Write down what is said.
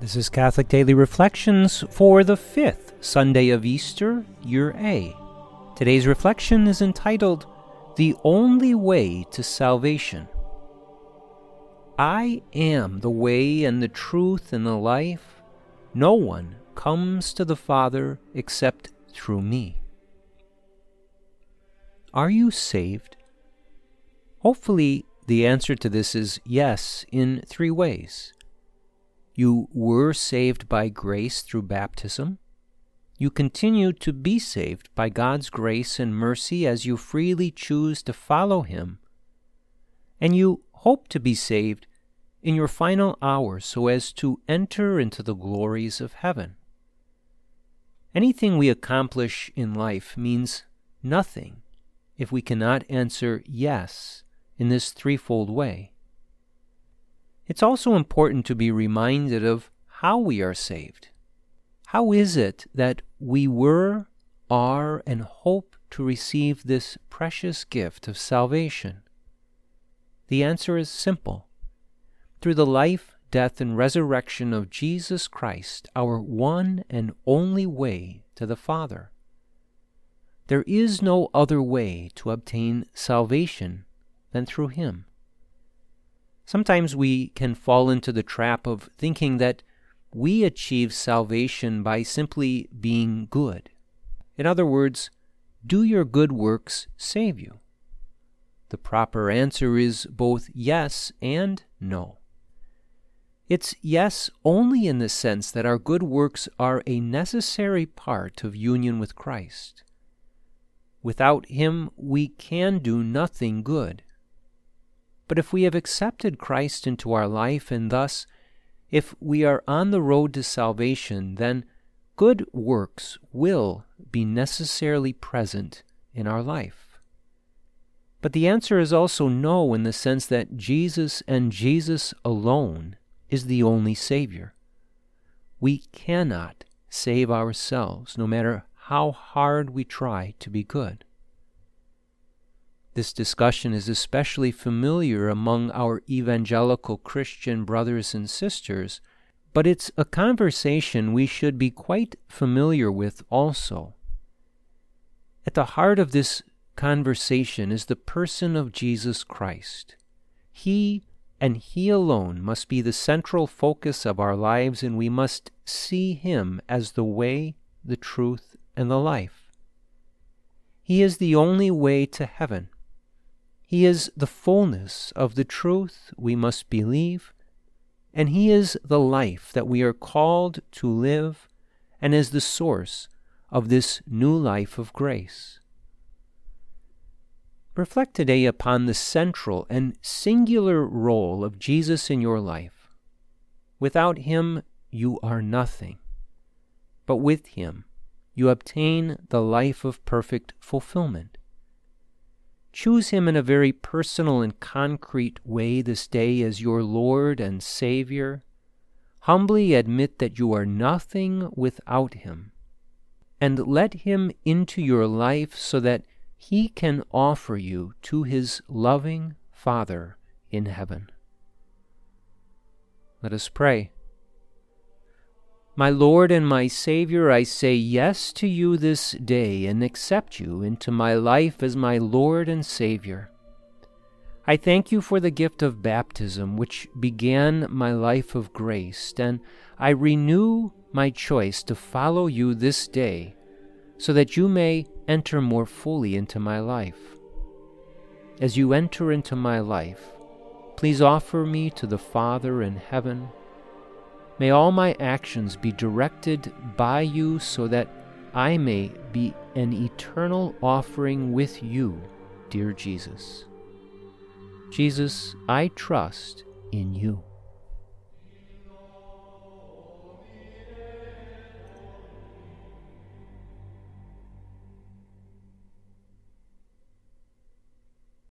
This is Catholic Daily Reflections for the fifth Sunday of Easter, Year A. Today's reflection is entitled The Only Way to Salvation. I am the way and the truth and the life. No one comes to the Father except through me. Are you saved? Hopefully, the answer to this is yes in three ways. You were saved by grace through baptism. You continue to be saved by God's grace and mercy as you freely choose to follow Him. And you hope to be saved in your final hour so as to enter into the glories of heaven. Anything we accomplish in life means nothing if we cannot answer yes in this threefold way. It's also important to be reminded of how we are saved. How is it that we were, are, and hope to receive this precious gift of salvation? The answer is simple. Through the life, death, and resurrection of Jesus Christ, our one and only way to the Father. There is no other way to obtain salvation than through Him. Sometimes we can fall into the trap of thinking that we achieve salvation by simply being good. In other words, do your good works save you? The proper answer is both yes and no. It's yes only in the sense that our good works are a necessary part of union with Christ. Without Him, we can do nothing good. But if we have accepted Christ into our life, and thus, if we are on the road to salvation, then good works will be necessarily present in our life. But the answer is also no in the sense that Jesus and Jesus alone is the only Savior. We cannot save ourselves, no matter how hard we try to be good. This discussion is especially familiar among our evangelical Christian brothers and sisters, but it's a conversation we should be quite familiar with also. At the heart of this conversation is the person of Jesus Christ. He and He alone must be the central focus of our lives, and we must see Him as the way, the truth, and the life. He is the only way to heaven. He is the fullness of the truth we must believe, and He is the life that we are called to live and is the source of this new life of grace. Reflect today upon the central and singular role of Jesus in your life. Without Him, you are nothing, but with Him, you obtain the life of perfect fulfillment. Choose Him in a very personal and concrete way this day as your Lord and Savior. Humbly admit that you are nothing without Him. And let Him into your life so that He can offer you to His loving Father in heaven. Let us pray. My Lord and my Savior, I say yes to you this day and accept you into my life as my Lord and Savior. I thank you for the gift of baptism, which began my life of grace, and I renew my choice to follow you this day so that you may enter more fully into my life. As you enter into my life, please offer me to the Father in heaven May all my actions be directed by you so that I may be an eternal offering with you, dear Jesus. Jesus, I trust in you.